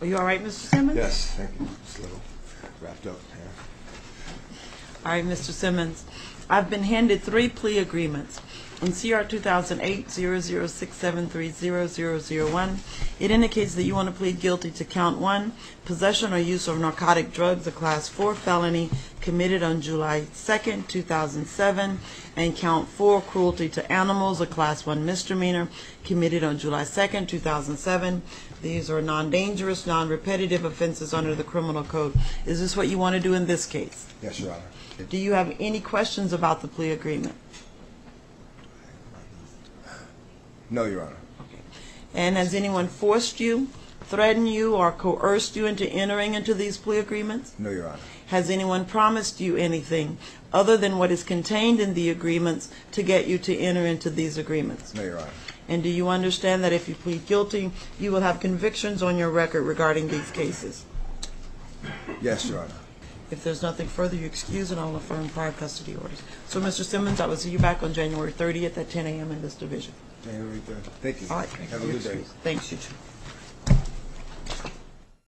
Are you all right, Mr. Simmons? Yes, thank you. Just a little wrapped up here. All right, Mr. Simmons. I've been handed three plea agreements. In CR 2008-00673-0001, it indicates that you want to plead guilty to count one, possession or use of narcotic drugs, a class four felony, committed on July 2nd, 2007, and count four, cruelty to animals, a class one misdemeanor committed on July 2nd, 2007. These are non-dangerous, non-repetitive offenses under the criminal code. Is this what you want to do in this case? Yes, Your Honor. Do you have any questions about the plea agreement? No, Your Honor. Okay. And has anyone forced you, threatened you, or coerced you into entering into these plea agreements? No, Your Honor. Has anyone promised you anything other than what is contained in the agreements to get you to enter into these agreements? No, Your Honor. And do you understand that if you plead guilty, you will have convictions on your record regarding these cases? Yes, Your Honor. If there's nothing further, you excuse and I'll affirm prior custody orders. So, Mr. Simmons, I will see you back on January 30th at 10 a.m. in this division. January 3rd. Thank you. All right. Have a good day. Thanks, you too.